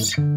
Bye.